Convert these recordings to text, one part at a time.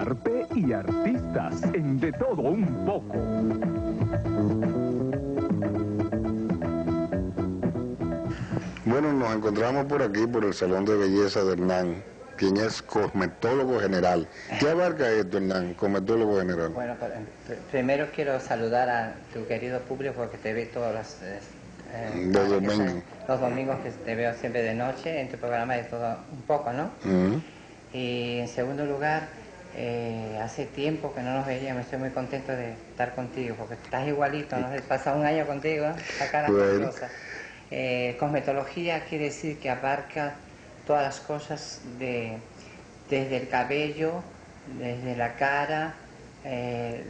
arte y artistas en De Todo Un poco. Bueno, nos encontramos por aquí, por el Salón de Belleza de Hernán, quien es cosmetólogo general. ¿Qué abarca esto, Hernán, cosmetólogo general? Bueno, primero quiero saludar a tu querido público que te ve todos los, eh, los domingos. Los domingos que te veo siempre de noche en tu programa de todo un poco, ¿no? Y en segundo lugar, eh, hace tiempo que no nos veíamos, estoy muy contento de estar contigo, porque estás igualito, ¿no? He pasado un año contigo, la cara bueno. eh, cosmetología quiere decir que abarca todas las cosas de, desde el cabello, desde la cara, eh,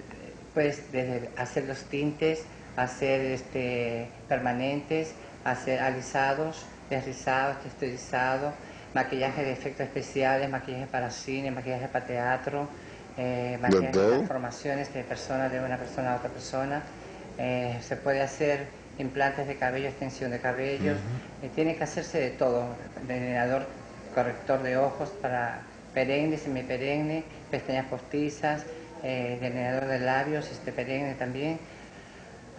pues desde hacer los tintes, hacer este, permanentes, hacer alisados, desrizados, texturizados, maquillaje de efectos especiales, maquillaje para cine, maquillaje para teatro, eh, maquillaje de transformaciones de personas de una persona a otra persona. Eh, se puede hacer implantes de cabello, extensión de cabellos, eh, tiene que hacerse de todo, delineador, corrector de ojos para perenne, semiperenne, pestañas postizas, delineador de labios, este perenne también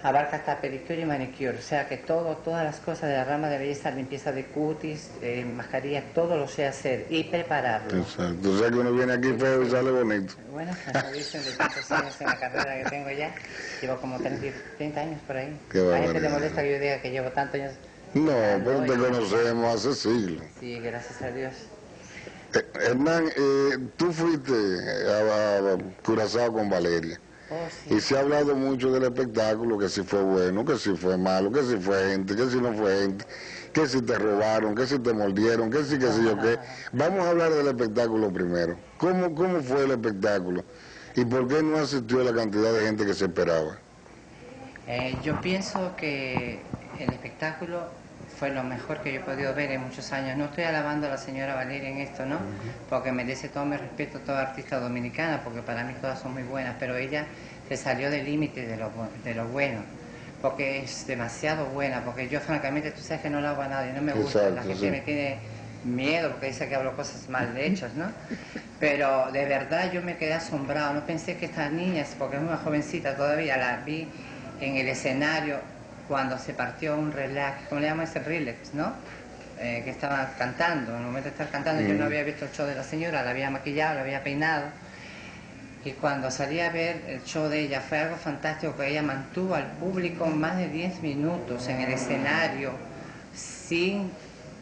abarca hasta pedicure y manicure, o sea que todo, todas las cosas de la rama de belleza, limpieza de cutis, eh, mascarilla, todo lo sé hacer y prepararlo. Exacto, o sea que uno viene aquí feo y sale bonito. Bueno, me dicen de tantos años en la carrera que tengo ya, llevo como 30, años por ahí. Qué ¿A gente te molesta que yo diga que llevo tantos años? No, pero te conocemos hace siglos. Sí, gracias a Dios. Eh, Hernán, eh, tú fuiste a, a Curazao con Valeria. Oh, y se ha hablado mucho del espectáculo, que si fue bueno, que si fue malo, que si fue gente, que si no fue gente, que si te robaron, que si te mordieron, que si, que si yo qué. Vamos a hablar del espectáculo primero. ¿Cómo, ¿Cómo fue el espectáculo? ¿Y por qué no asistió la cantidad de gente que se esperaba? Eh, yo pienso que el espectáculo fue lo mejor que yo he podido ver en muchos años. No estoy alabando a la señora Valeria en esto, ¿no? Porque merece todo mi respeto a toda artista dominicana, porque para mí todas son muy buenas, pero ella se salió del límite de lo, de lo bueno, porque es demasiado buena, porque yo francamente, tú sabes que no la hago a nadie, no me gusta, la gente me tiene miedo porque dice que hablo cosas mal hechas, ¿no? Pero de verdad yo me quedé asombrado, no pensé que estas niñas, porque es una jovencita todavía, la vi en el escenario cuando se partió un relax, ¿cómo le llaman ese relax, no? Eh, que estaba cantando, en el momento de estar cantando yo no mm. había visto el show de la señora, la había maquillado, la había peinado. Y cuando salí a ver el show de ella fue algo fantástico, que ella mantuvo al público más de 10 minutos en el escenario, sin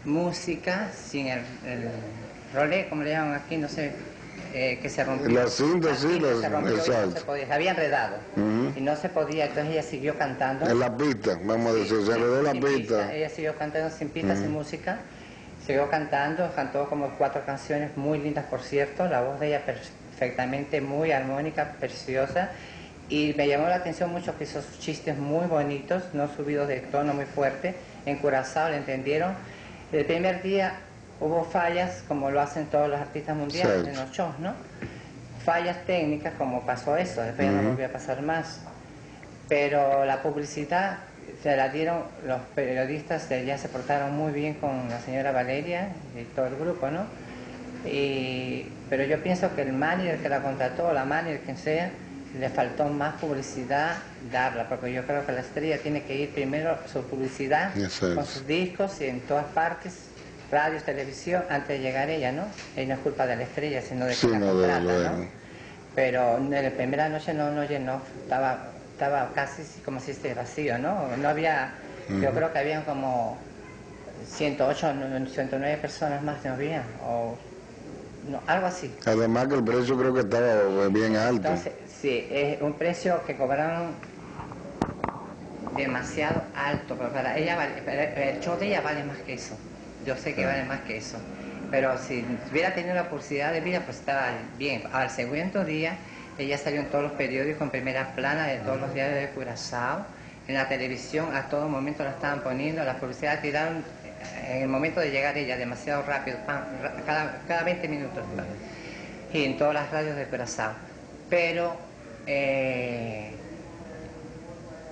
música, sin el, el rolé, como le llaman aquí, no sé, eh, que se rompió. La cinta, sí, la, se rompió no se, podía, se había enredado y no se podía, entonces ella siguió cantando. En la pista, vamos a decir, se enredó la pista. Ella siguió cantando sin pista, sin música, siguió cantando, cantó como cuatro canciones muy lindas, por cierto, la voz de ella perfectamente muy armónica, preciosa. Y me llamó la atención mucho que hizo chistes muy bonitos, no subidos de tono muy fuerte. En Curazao le entendieron. El primer día hubo fallas, como lo hacen todos los artistas mundiales en los shows, ¿no? Fallas técnicas, como pasó eso, después ya no volvió a pasar más. Pero la publicidad se la dieron, los periodistas ya se portaron muy bien con la señora Valeria y todo el grupo, ¿no? Y, pero yo pienso que el manager que la contrató, la manager quien sea, le faltó más publicidad darla, porque yo creo que la estrella tiene que ir primero su publicidad con sus discos y en todas partes radio, televisión, antes de llegar ella, ¿no? Y no es culpa de la estrella, sino de que la contrata, ¿no? Pero en la primera noche no, no llenó, estaba, estaba casi como si esté vacío, ¿no? No había, yo creo que habían como 108, 109 personas más no había, o no, algo así. Además que el precio creo que estaba bien alto. Entonces, sí, es un precio que cobraron demasiado alto, pero para ella vale, el show de ella vale más que eso. Yo sé que vale más que eso. Pero si hubiera tenido la publicidad de vida, pues estaba bien. Al segundo día, ella salió en todos los periódicos, en primera plana de todos los diarios de Curazao. En la televisión a todo momento la estaban poniendo, la publicidad tiraron en el momento de llegar ella demasiado rápido, cada, cada 20 minutos. Y en todas las radios de Curazao. Pero eh,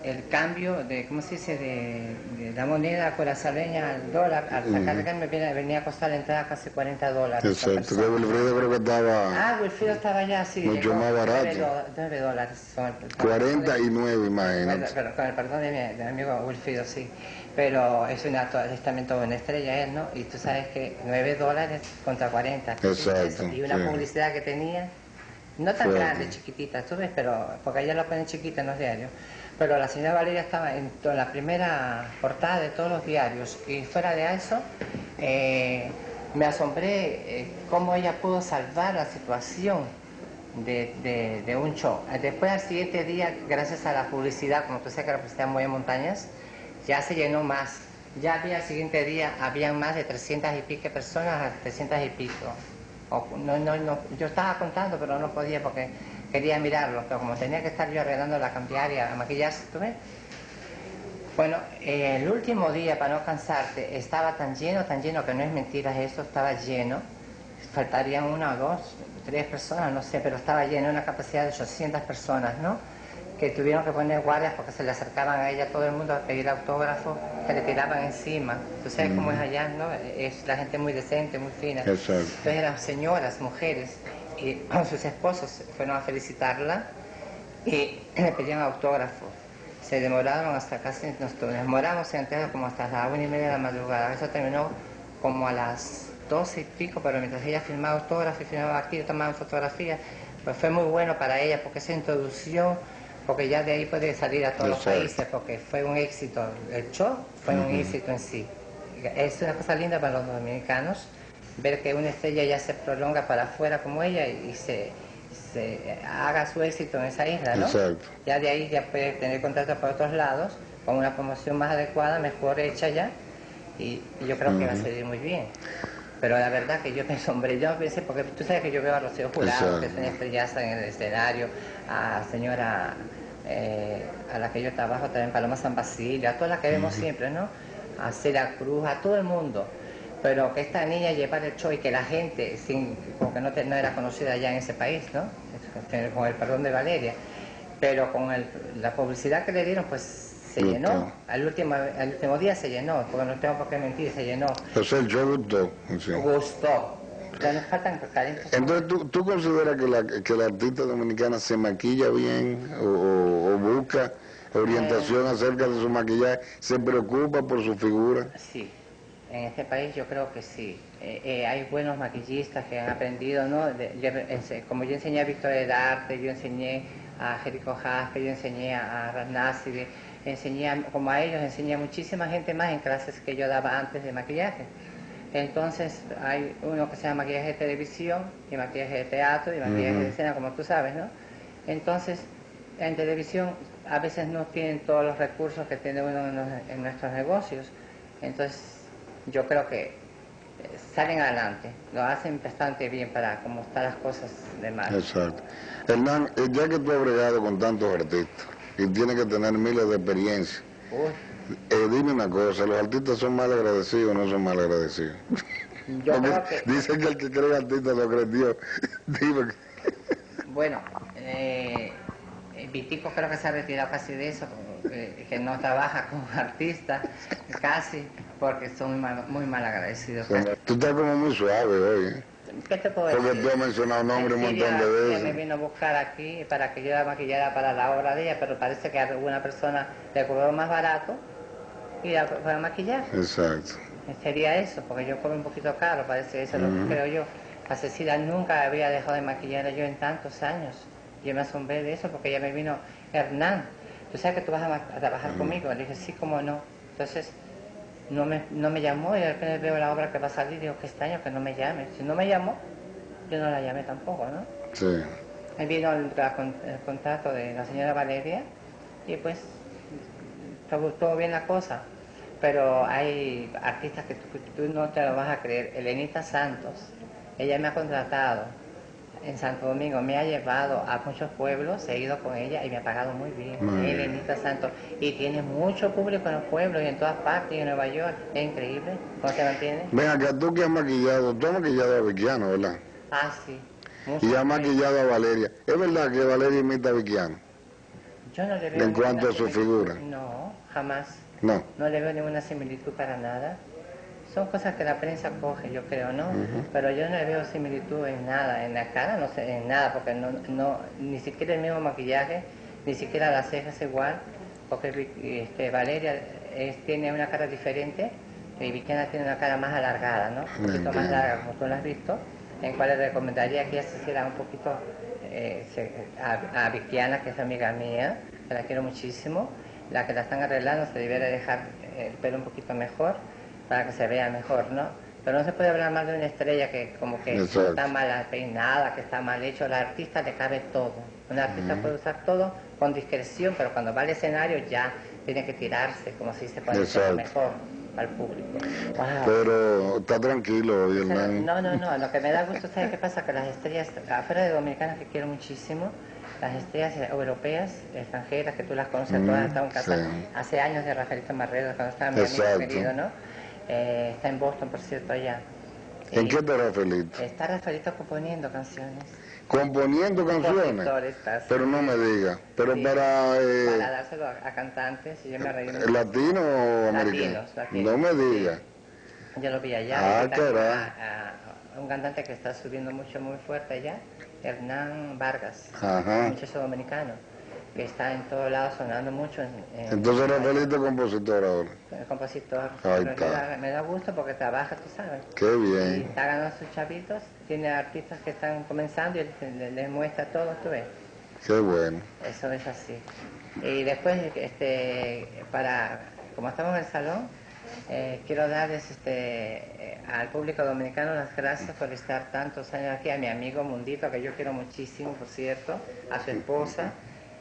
el cambio de, ¿cómo se dice?, de, de la moneda salveña al dólar, al sacar el cambio venía, venía a costar la entrada casi 40 dólares. Exacto, que. Wilfredo creo que estaba Ah, Wilfrido estaba allá, sí. Mucho más barato. 9, do- 9 dólares. el- 49, Bueno, imagínate. pero con el perdón de mi, de mi amigo Wilfrido, sí. Pero es una, es también toda una estrella él, ¿no? Y tú sabes que 9 dólares contra 40. ¿qué es Exacto? Y una sí. publicidad que tenía, no tan Fuerte. grande, chiquitita, tú ves, pero porque ella lo ponen chiquita en los diarios. Pero la señora Valeria estaba en la primera portada de todos los diarios. Y fuera de eso, eh, me asombré eh, cómo ella pudo salvar la situación de, un show. Después al siguiente día, gracias a la publicidad, como tú sabes que la publicidad mueve montañas, ya se llenó más. Ya había al siguiente día, habían más de 300 y pico personas, a 300 y pico. O- no, no, no, yo estaba contando, pero no podía porque quería mirarlo, pero como tenía que estar yo arreglando la cambiaria, a maquillarse, ¿tú? Bueno, el último día, para no cansarte, estaba tan lleno, tan lleno, que no es mentira eso, estaba lleno. Faltarían una dos, tres personas, no sé, pero estaba lleno, una capacidad de 800 personas, ¿no? Que tuvieron que poner guardias porque se le acercaban a ella todo el mundo a pedir autógrafo, que le tiraban encima. Tú sabes cómo es allá, ¿no? Es la gente muy decente, muy fina. Exacto. Entonces eran señoras, mujeres, y con sus esposos fueron a felicitarla y le pedían autógrafos. Se demoraron hasta casi, nos demoramos en entrar como hasta las una y media de la madrugada. Eso terminó como a las doce y pico, pero mientras ella filmaba autógrafos y filmaba aquí, tomaban fotografías, pues fue muy bueno para ella porque se introdució, porque ya de ahí puede salir a todos los países, porque fue un éxito. El show fue un éxito en sí. Es una cosa linda para los dominicanos ver que una estrella ya se prolonga para afuera como ella y se, se haga su éxito en esa isla, ¿no? Exacto. Ya de ahí ya puede tener contacto por otros lados, con una promoción más adecuada, mejor hecha ya, y, y yo creo que va a salir muy bien. Pero la verdad que yo me asombré, yo pensé, porque tú sabes que yo veo a Rocío Jurado, que una estrellaza en el escenario, a señora eh, a la que yo trabajo también, Paloma San Basilio, a todas las que vemos siempre, ¿no? A Celia Cruz, a todo el mundo. Pero que esta niña llevara el show y que la gente, sin, porque no, te- no era conocida ya en ese país, ¿no? Con el perdón de Valeria. Pero con el- la publicidad que le dieron, pues se llenó. Al último, al último día se llenó, porque no tengo por qué mentir, se llenó. Entonces el show gustó. sí. Gustó. Entonces, ¿tú, tú consideras que la, que la artista dominicana se maquilla bien o, o- o busca orientación acerca de su maquillaje? ¿Se preocupa por su figura? Sí, en este país yo creo que sí. Eh, eh, hay buenos maquillistas que han aprendido, ¿no? De- yo como yo enseñé a Víctor Edarte, yo enseñé a Jerico Jaspe, yo enseñé a Ranáside, enseñé, como a ellos, enseñé a muchísima gente más en clases que yo daba antes de maquillaje. Entonces hay uno que se llama maquillaje de televisión y maquillaje de teatro y maquillaje de escena, como tú sabes, ¿no? Entonces, en televisión a veces no tienen todos los recursos que tiene uno en, los- en nuestros negocios. Entonces, yo creo que eh, salen adelante, lo hacen bastante bien para cómo están las cosas de mal. Exacto. Hernán, eh, ya que tú has bregado con tantos artistas y tienes que tener miles de experiencias, eh, dime una cosa, ¿los artistas son mal agradecidos o no son mal agradecidos? que, dicen que el que cree artista lo cree Dios. Dime que- bueno, eh, eh, Vitico creo que se ha retirado casi de eso, eh, que no trabaja con artistas, casi, porque son muy mal, muy mal agradecidos. Tú estás como muy suave hoy, ¿eh? ¿Qué te puedo Porque decir? tú has mencionado nombre un montón de ella me veces. vino a buscar aquí para que yo la maquillara para la obra de ella, pero parece que alguna persona le cobró más barato y la fue a maquillar. Exacto. Sería eso, porque yo cobro un poquito caro, parece eso es lo que creo yo. A Cecilia nunca había dejado de maquillar yo en tantos años. Yo me asombré de eso porque ella me vino, Hernán, ¿tú sabes que tú vas a, a trabajar conmigo? Le dije, sí, cómo no. Entonces, no me, no me llamó y de repente veo la obra que va a salir y digo, qué extraño que no me llame. Si no me llamó, yo no la llamé tampoco, ¿no? Sí. Me vino el, contrato de la señora Valeria y pues todo bien la cosa. Pero hay artistas que tú, tú no te lo vas a creer. Elenita Santos, ella me ha contratado en Santo Domingo, me ha llevado a muchos pueblos, he ido con ella y me ha pagado muy bien. Elenita Santos. Y tiene mucho público en los pueblos y en todas partes, y en Nueva York. Es increíble. ¿Cómo se mantiene? Ven acá, tú que has maquillado, tú has maquillado a Vickiano, ¿verdad? Ah, sí. Y has maquillado a Valeria. ¿Es verdad que Valeria imita a Vickiano? Yo no le veo En cuanto a su figura. No, jamás. No. No le veo ninguna similitud para nada. Son cosas que la prensa coge, yo creo, ¿no? Pero yo no le veo similitud en nada, en la cara, no sé, en nada, porque no, no, ni siquiera el mismo maquillaje, ni siquiera las cejas igual, porque este, Valeria es- tiene una cara diferente y Viviana tiene una cara más alargada, ¿no? Un poquito más larga, como tú lo has visto, en cual le recomendaría que ella se hiciera un poquito eh, se- a, a que es amiga mía, que la quiero muchísimo, la que la están arreglando se debiera dejar el pelo un poquito mejor para que se vea mejor, ¿no? Pero no se puede hablar mal de una estrella que como que Exacto. está mal peinada, que está mal hecho. Al artista le cabe todo. Un artista puede usar todo con discreción, pero cuando va al escenario ya tiene que tirarse, como si se puede Exacto. mejor al público. Wow. Pero está tranquilo hoy, Hernán. No, no, no, lo que me da gusto, ¿sabes qué pasa? Que las estrellas, afuera de dominicanas que quiero muchísimo, las estrellas europeas, extranjeras, que tú las conoces Mm, todas, en casa sí. hace años de Rafaelito Marrero, cuando estaba mi Exacto. amigo querido, ¿no? Eh, está en Boston, por cierto, allá. ¿En Y qué te Rafaelito? Está Rafaelito componiendo canciones. Componiendo canciones. Sí. Pero no me diga. Pero Sí. para eh, Para dárselo a, a cantantes, y yo me reí latino o americano. Latinos, latinos. No me diga. Yo lo vi allá. Ah, caray. a- a un cantante que está subiendo mucho, muy fuerte allá, Hernán Vargas, Ajá. un muchacho dominicano, que está en todos lados sonando mucho. En, en- Entonces Rafaelito es compositor ahora. el compositor. Ahí Pero está. me, da, me da gusto porque trabaja, tú sabes. Qué Y bien. está ganando sus chavitos, tiene artistas que están comenzando y les muestra todo, tú ves. Qué bueno. Eso es así. Y después, este, para, como estamos en el salón, eh, quiero darles este, eh, al público dominicano las gracias por estar tantos años aquí, a mi amigo Mundito, que yo quiero muchísimo, por cierto, a su esposa,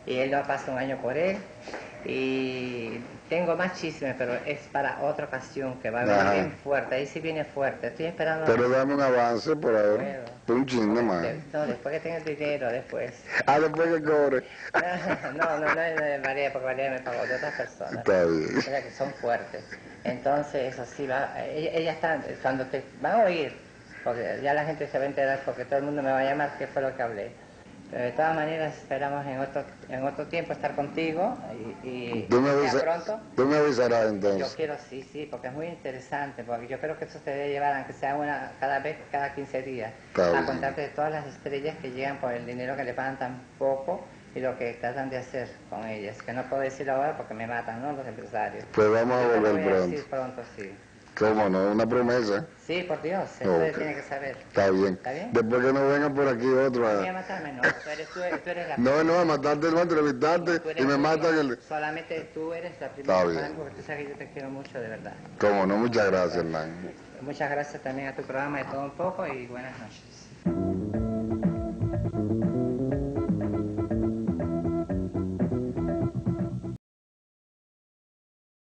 y él no pasa un año por él. Y tengo más chismes, pero es para otra ocasión que va a venir bien fuerte. Ahí sí viene fuerte. Estoy esperando. Pero dame un avance por ahora. Un chisme más. No, después que tenga el dinero, después. Ah, después que cobre. No, no, no es de María, porque María me pagó de otras personas. Está bien. O sea, que son fuertes. Entonces, eso sí, va, ella, ella está, cuando te van a oír, porque ya la gente se va a enterar, porque todo el mundo me va a llamar qué fue lo que hablé. Pero de todas maneras, esperamos en otro, en otro tiempo estar contigo y, y Tú me, avisa- pronto. tú me avisarás Yo entonces. quiero, sí, sí, porque es muy interesante, porque yo creo que eso se debe llevar, aunque sea una cada vez, cada 15 días, Está a contarte de todas las estrellas que llegan por el dinero que le pagan tan poco y lo que tratan de hacer con ellas, que no puedo decir ahora porque me matan, ¿no? Los empresarios. Pues vamos a Yo volver voy a pronto. decir pronto, sí. ¿Cómo no? Una promesa. Sí, por Dios, eso tiene que saber. Está bien. ¿Está bien? Después que no venga por aquí otro. Voy a matarme, no, tú eres, tú eres, tú eres la No, no, a matarte, no, a entrevistarte y me matan el... Solamente tú eres la Está primera bien. fan, porque tú sabes que yo te quiero mucho, de verdad. ¿Cómo no? Muchas gracias, Hernán. Muchas gracias también a tu programa de todo un poco y buenas noches.